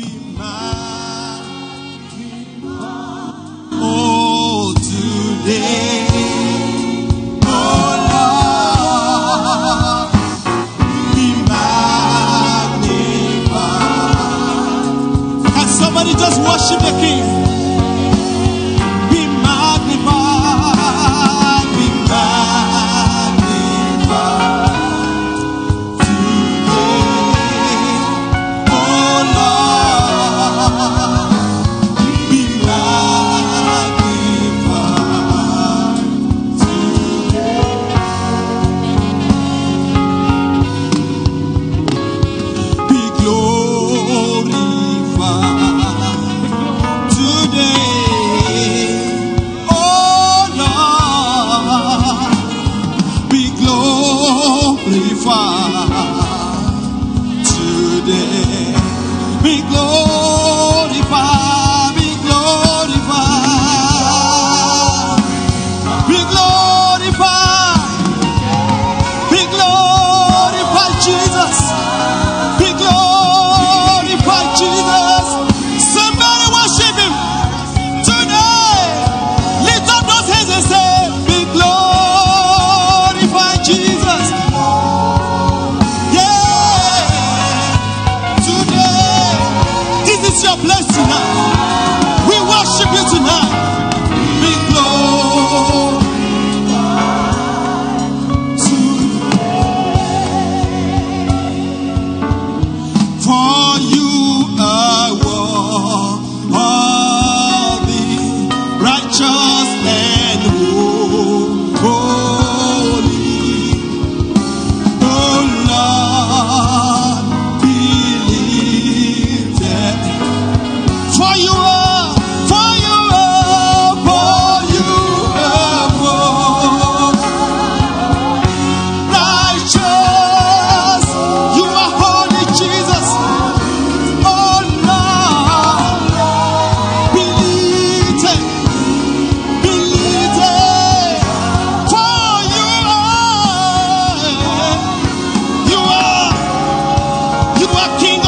be. today. Be glorified.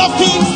talking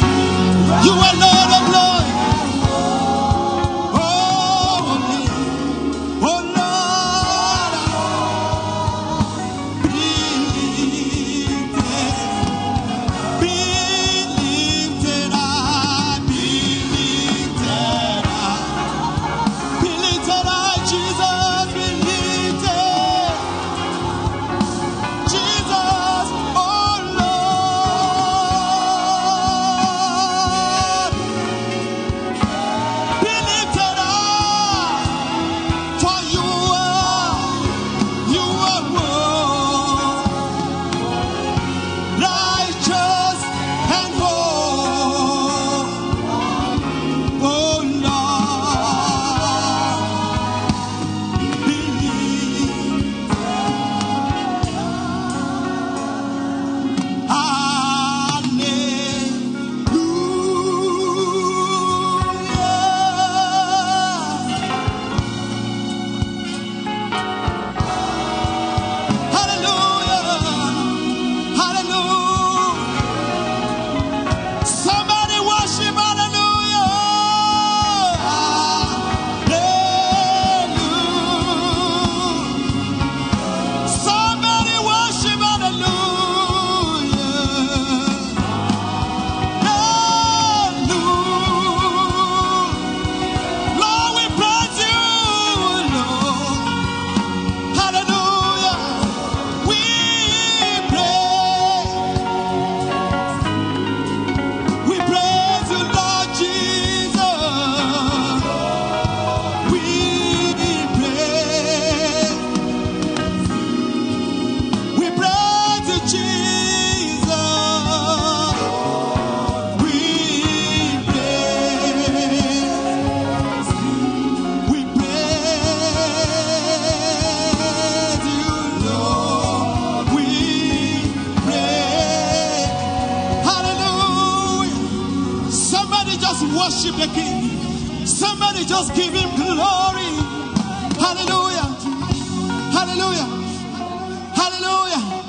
worship the King. Somebody just give him glory. Hallelujah. Hallelujah. Hallelujah.